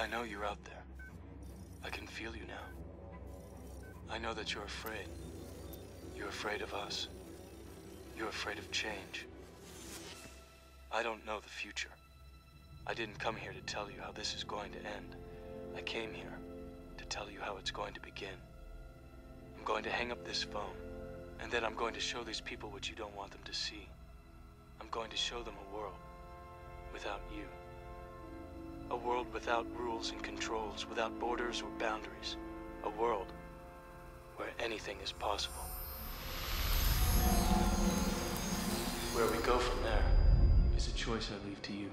I know you're out there. I can feel you now. I know that you're afraid. You're afraid of us. You're afraid of change. I don't know the future. I didn't come here to tell you how this is going to end. I came here to tell you how it's going to begin. I'm going to hang up this phone, and then I'm going to show these people what you don't want them to see. I'm going to show them a world without rules and controls, without borders or boundaries. A world where anything is possible. Where we go from there is a choice I leave to you.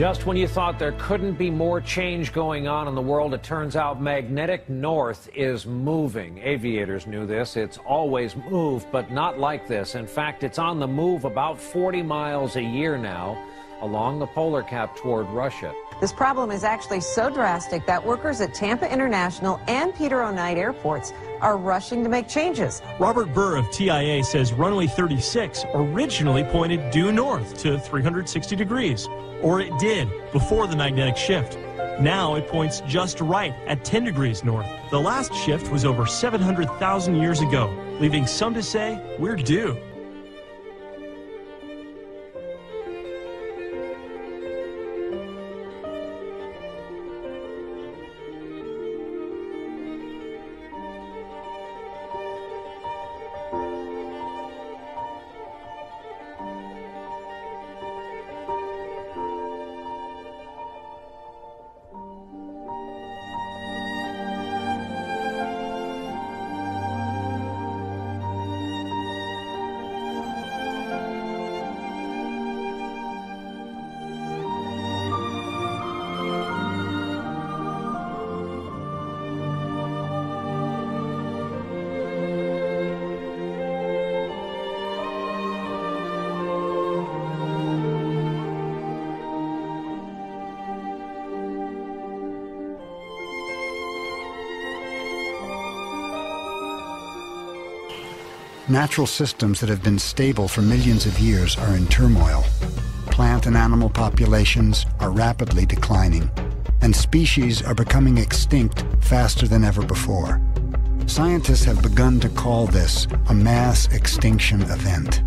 Just when you thought there couldn't be more change going on in the world, it turns out magnetic north is moving. Aviators knew this. It's always moved, but not like this. In fact, it's on the move about 40 miles a year now along the polar cap toward Russia. This problem is actually so drastic that workers at Tampa International and Peter O. Airports are rushing to make changes. Robert Burr of TIA says runway 36 originally pointed due north to 360 degrees, or it did before the magnetic shift. Now it points just right at 10 degrees north. The last shift was over 700,000 years ago, leaving some to say we're due. Natural systems that have been stable for millions of years are in turmoil. Plant and animal populations are rapidly declining, and species are becoming extinct faster than ever before. Scientists have begun to call this a mass extinction event.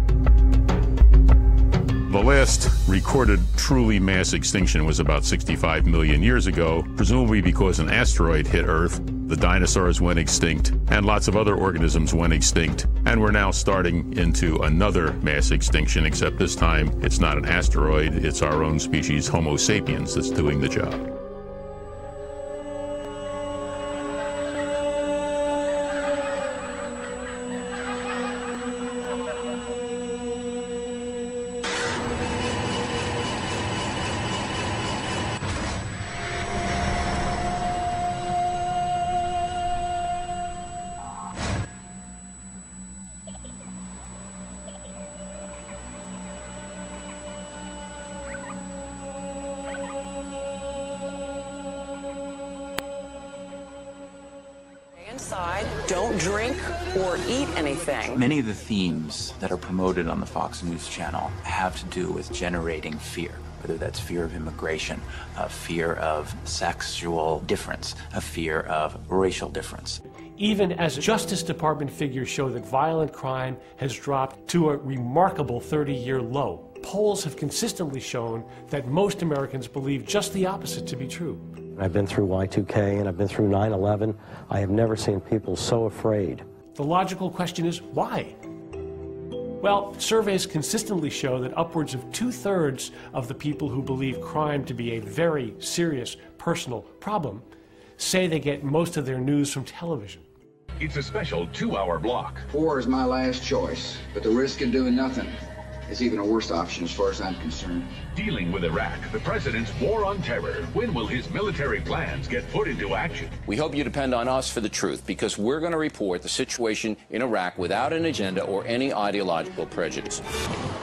The last recorded truly mass extinction was about 65 million years ago, presumably because an asteroid hit Earth the dinosaurs went extinct, and lots of other organisms went extinct. And we're now starting into another mass extinction, except this time it's not an asteroid, it's our own species, Homo sapiens, that's doing the job. Or eat anything. Many of the themes that are promoted on the Fox News channel have to do with generating fear whether that's fear of immigration, a fear of sexual difference, a fear of racial difference. Even as Justice Department figures show that violent crime has dropped to a remarkable 30 year low, polls have consistently shown that most Americans believe just the opposite to be true. I've been through Y2K and I've been through 9 11. I have never seen people so afraid. The logical question is why? Well, surveys consistently show that upwards of two thirds of the people who believe crime to be a very serious personal problem say they get most of their news from television. It's a special two hour block. War is my last choice, but the risk of doing nothing is even a worse option as far as I'm concerned. Dealing with Iraq, the president's war on terror. When will his military plans get put into action? We hope you depend on us for the truth because we're going to report the situation in Iraq without an agenda or any ideological prejudice.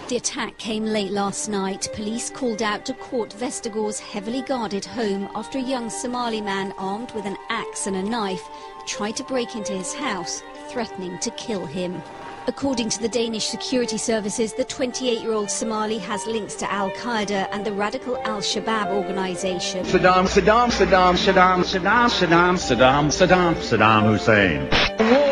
The attack came late last night. Police called out to Kurt Westergaard's heavily guarded home after a young Somali man armed with an axe and a knife tried to break into his house, threatening to kill him. According to the Danish security services, the 28-year-old Somali has links to Al-Qaeda and the radical Al-Shabaab organization. Saddam, Saddam, Saddam, Saddam, Saddam, Saddam, Saddam, Saddam, Saddam Hussein.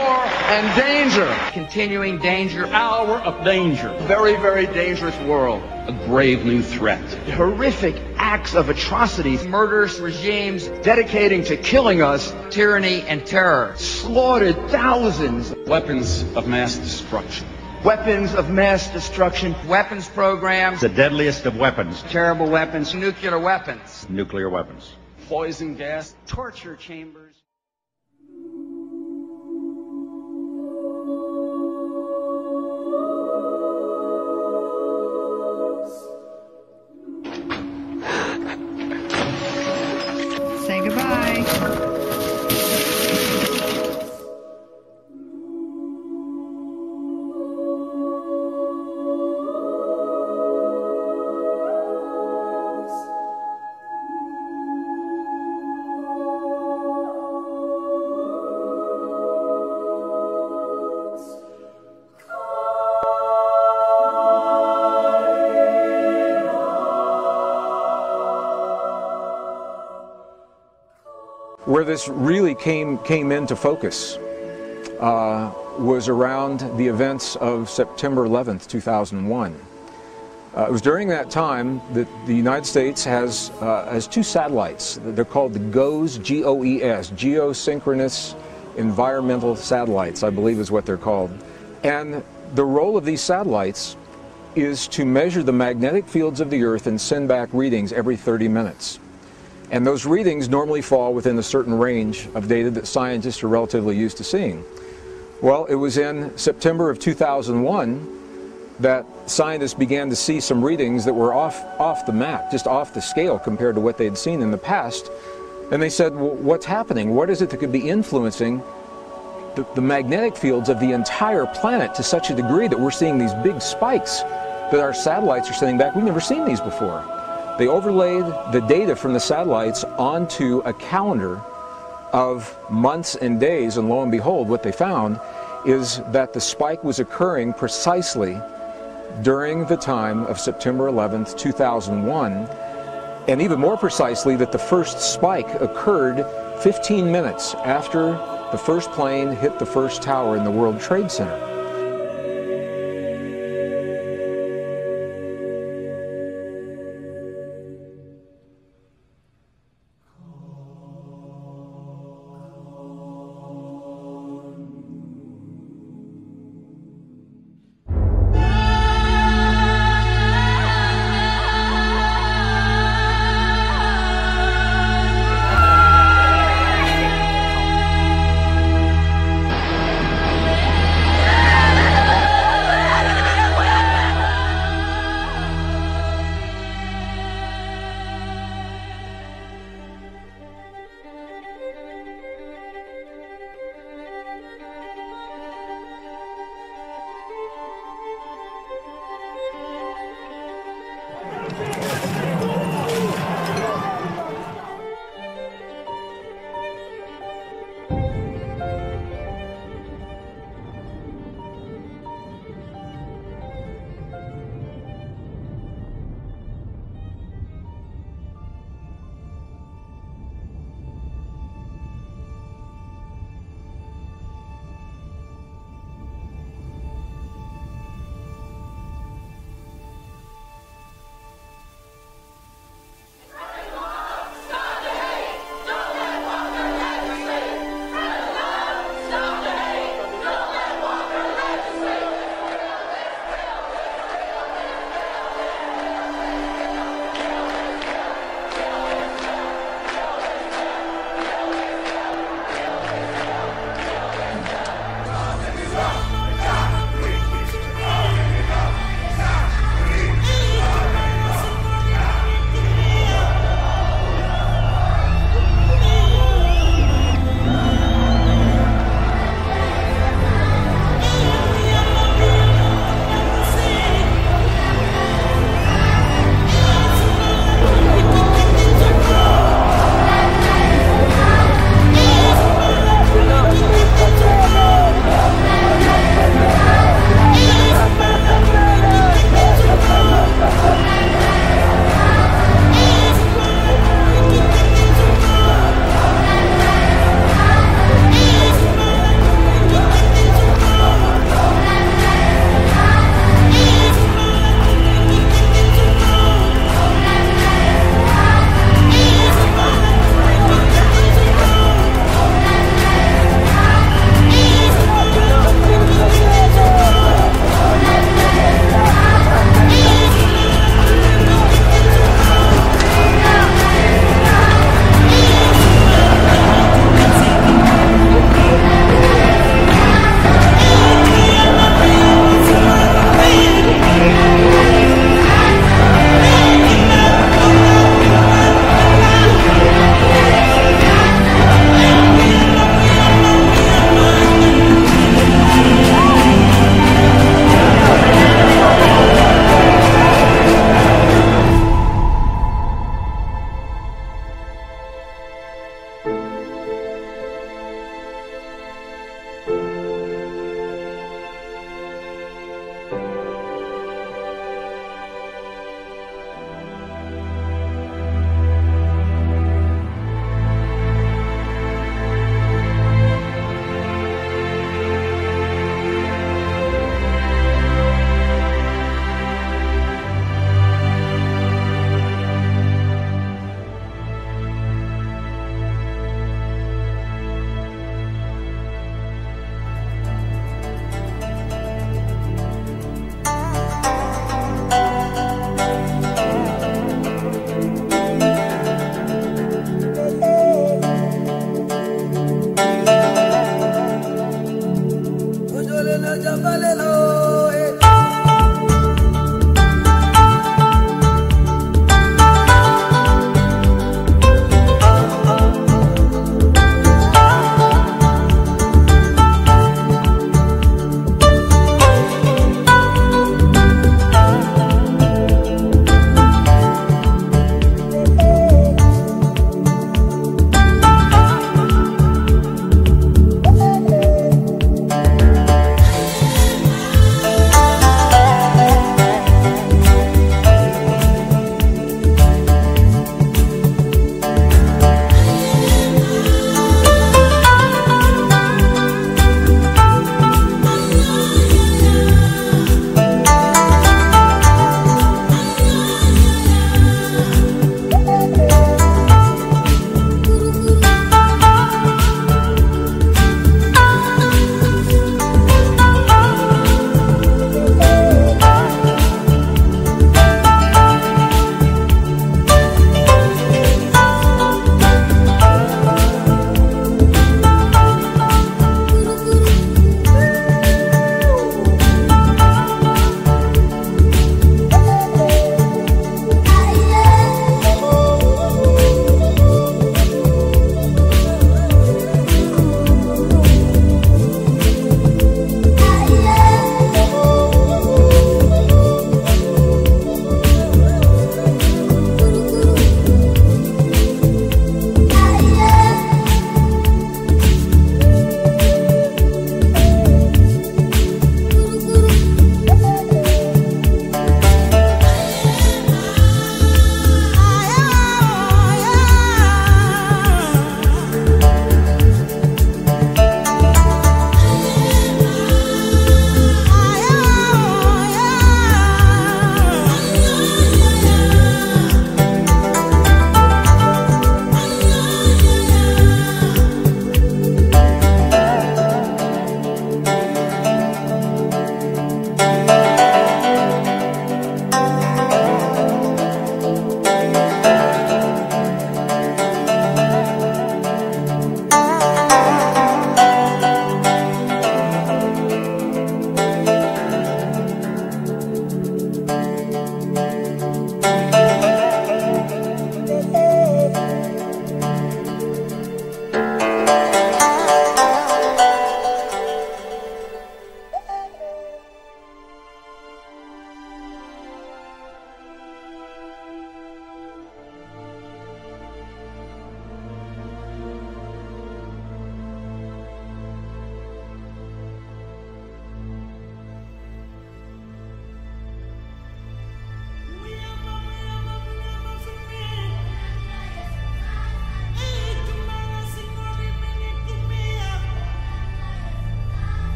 War and danger. Continuing danger. Hour of danger. Very, very dangerous world. A grave new threat. Horrific acts of atrocities. Murderous regimes dedicating to killing us. Tyranny and terror. Slaughtered thousands. Weapons of mass destruction. Weapons of mass destruction. Weapons programs. The deadliest of weapons. Terrible weapons. Nuclear weapons. Nuclear weapons. Poison gas. Torture chambers. Where this really came, came into focus uh, was around the events of September 11th, 2001. Uh, it was during that time that the United States has, uh, has two satellites. They're called the GOES, G-O-E-S, Geosynchronous Environmental Satellites, I believe is what they're called. And the role of these satellites is to measure the magnetic fields of the Earth and send back readings every 30 minutes. And those readings normally fall within a certain range of data that scientists are relatively used to seeing. Well, it was in September of 2001 that scientists began to see some readings that were off, off the map, just off the scale compared to what they'd seen in the past. And they said, well, what's happening? What is it that could be influencing the, the magnetic fields of the entire planet to such a degree that we're seeing these big spikes that our satellites are sending back? We've never seen these before. They overlaid the data from the satellites onto a calendar of months and days, and lo and behold, what they found is that the spike was occurring precisely during the time of September 11th, 2001, and even more precisely, that the first spike occurred 15 minutes after the first plane hit the first tower in the World Trade Center.